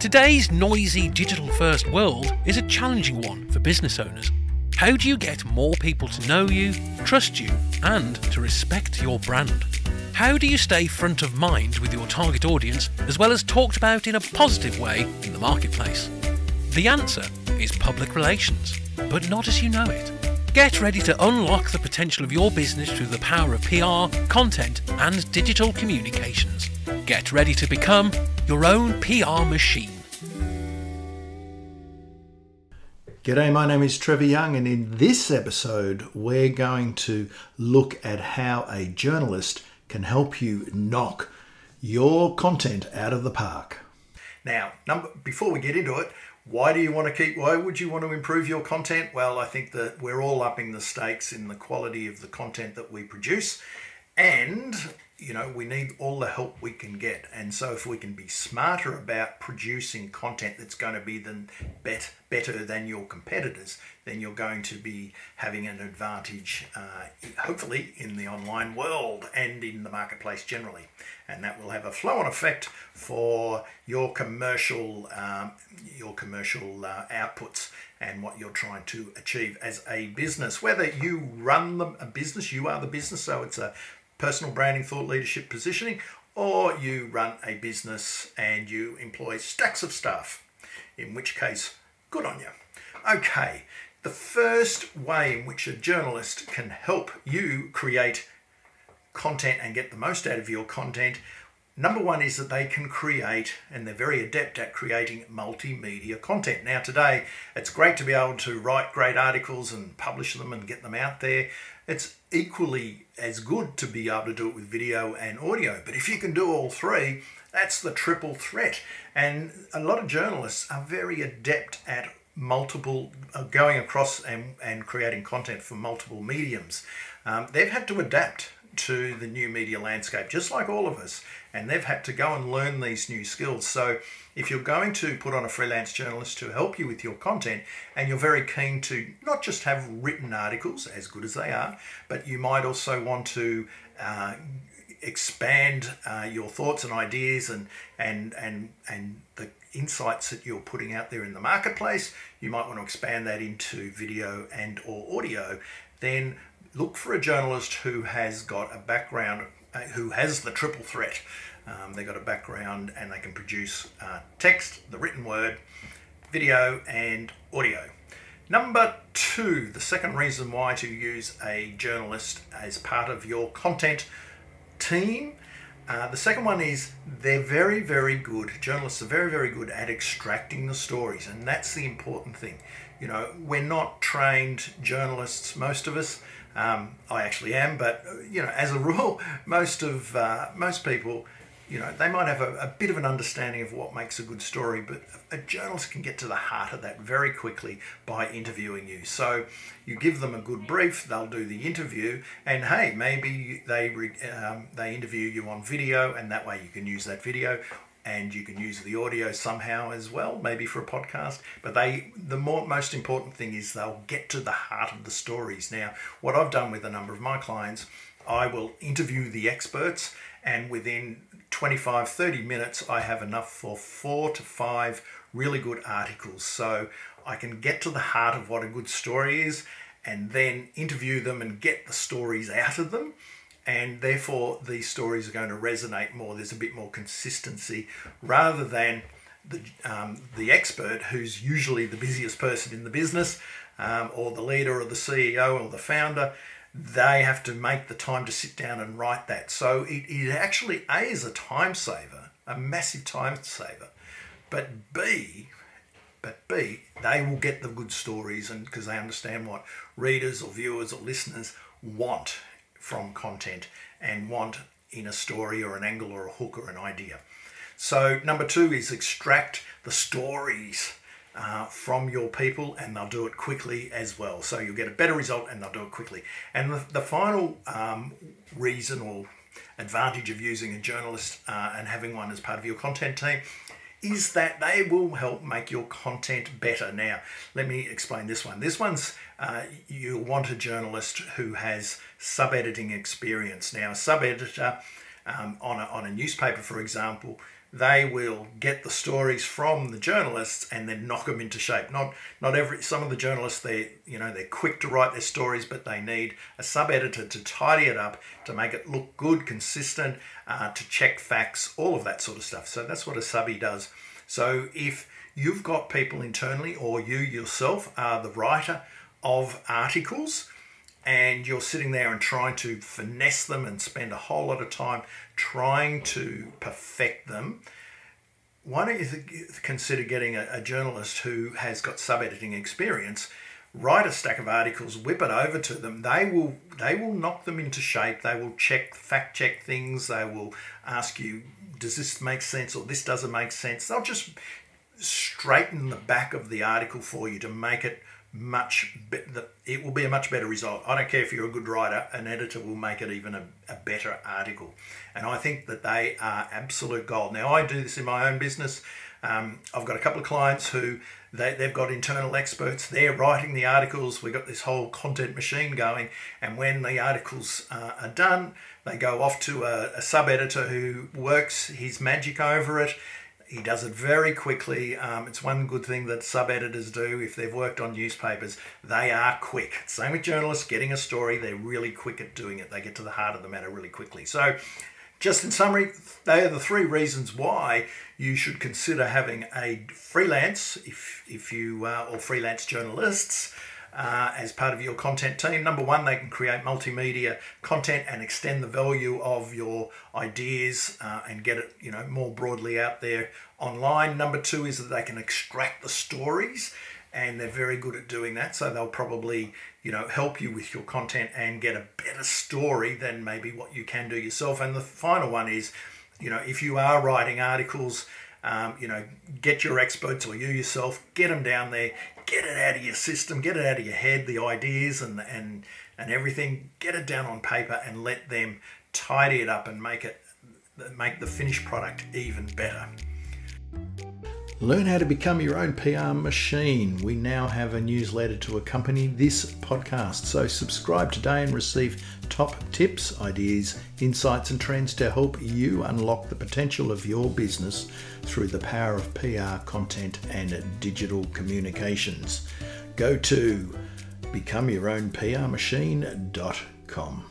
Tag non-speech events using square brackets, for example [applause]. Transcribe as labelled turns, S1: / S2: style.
S1: Today's noisy digital first world is a challenging one for business owners. How do you get more people to know you, trust you, and to respect your brand? How do you stay front of mind with your target audience as well as talked about in a positive way in the marketplace? The answer is public relations, but not as you know it. Get ready to unlock the potential of your business through the power of PR, content, and digital communications. Get ready to become your own PR machine.
S2: G'day, my name is Trevor Young, and in this episode, we're going to look at how a journalist can help you knock your content out of the park. Now, number, before we get into it, why do you want to keep, why would you want to improve your content? Well, I think that we're all upping the stakes in the quality of the content that we produce. And you know, we need all the help we can get. And so if we can be smarter about producing content that's going to be then bet, better than your competitors, then you're going to be having an advantage, uh, hopefully, in the online world and in the marketplace generally. And that will have a flow-on effect for your commercial, um, your commercial uh, outputs and what you're trying to achieve as a business. Whether you run the, a business, you are the business, so it's a personal branding, thought leadership, positioning, or you run a business and you employ stacks of staff, in which case, good on you. Okay, the first way in which a journalist can help you create content and get the most out of your content Number one is that they can create, and they're very adept at creating multimedia content. Now, today, it's great to be able to write great articles and publish them and get them out there. It's equally as good to be able to do it with video and audio. But if you can do all three, that's the triple threat. And a lot of journalists are very adept at multiple, uh, going across and, and creating content for multiple mediums. Um, they've had to adapt to the new media landscape, just like all of us. And they've had to go and learn these new skills. So if you're going to put on a freelance journalist to help you with your content, and you're very keen to not just have written articles, as good as they are, but you might also want to uh, expand uh, your thoughts and ideas and and and and the insights that you're putting out there in the marketplace you might want to expand that into video and or audio then look for a journalist who has got a background, uh, who has the triple threat. Um, they've got a background and they can produce uh, text, the written word, video, and audio. Number two, the second reason why to use a journalist as part of your content team. Uh, the second one is they're very, very good. Journalists are very, very good at extracting the stories, and that's the important thing. You know, we're not trained journalists, most of us. Um, I actually am, but you know, as a rule, [laughs] most of uh, most people, you know, they might have a, a, bit of an understanding of what makes a good story, but a journalist can get to the heart of that very quickly by interviewing you. So you give them a good brief, they'll do the interview, and hey, maybe they um, they interview you on video, and that way you can use that video and you can use the audio somehow as well, maybe for a podcast. But they, the more most important thing is they'll get to the heart of the stories. Now, what I've done with a number of my clients, I will interview the experts, and within 25, 30 minutes, I have enough for four to five really good articles. So I can get to the heart of what a good story is and then interview them and get the stories out of them and therefore these stories are going to resonate more. There's a bit more consistency rather than the, um, the expert who's usually the busiest person in the business um, or the leader or the CEO or the founder. They have to make the time to sit down and write that. So it, it actually A is a time saver, a massive time saver, but B, but B, they will get the good stories and because they understand what readers or viewers or listeners want from content and want in a story or an angle or a hook or an idea. So number two is extract the stories uh, from your people and they'll do it quickly as well. So you'll get a better result and they'll do it quickly. And the, the final um, reason or advantage of using a journalist uh, and having one as part of your content team is that they will help make your content better. Now, let me explain this one. This one's uh, you want a journalist who has sub editing experience. Now, a sub editor um, on, a, on a newspaper, for example, they will get the stories from the journalists and then knock them into shape. Not not every some of the journalists they you know they're quick to write their stories, but they need a sub editor to tidy it up to make it look good, consistent, uh, to check facts, all of that sort of stuff. So that's what a subby does. So if you've got people internally or you yourself are the writer of articles and you're sitting there and trying to finesse them and spend a whole lot of time trying to perfect them, why don't you consider getting a, a journalist who has got sub editing experience? Write a stack of articles, whip it over to them. They will they will knock them into shape. They will check fact check things. They will ask you, does this make sense or this doesn't make sense? They'll just straighten the back of the article for you to make it much better. It will be a much better result. I don't care if you're a good writer, an editor will make it even a, a better article. And I think that they are absolute gold. Now, I do this in my own business. Um, I've got a couple of clients who they, they've got internal experts. They're writing the articles. We've got this whole content machine going. And when the articles uh, are done, they go off to a, a sub editor who works his magic over it he does it very quickly. Um, it's one good thing that sub editors do if they've worked on newspapers. They are quick. Same with journalists getting a story, they're really quick at doing it. They get to the heart of the matter really quickly. So, just in summary, they are the three reasons why you should consider having a freelance, if, if you uh, or freelance journalists uh, as part of your content team. Number one, they can create multimedia content and extend the value of your ideas uh, and get it, you know, more broadly out there online. Number two is that they can extract the stories, and they're very good at doing that. So they'll probably, you know, help you with your content and get a better story than maybe what you can do yourself. And the final one is, you know, if you are writing articles um, you know, get your experts or you yourself, get them down there, get it out of your system, get it out of your head, the ideas and and and everything. Get it down on paper and let them tidy it up and make it make the finished product even better.
S3: Learn how to become your own PR machine. We now have a newsletter to accompany this podcast. So, subscribe today and receive top tips, ideas, insights, and trends to help you unlock the potential of your business through the power of PR, content, and digital communications. Go to becomeyourownprmachine.com.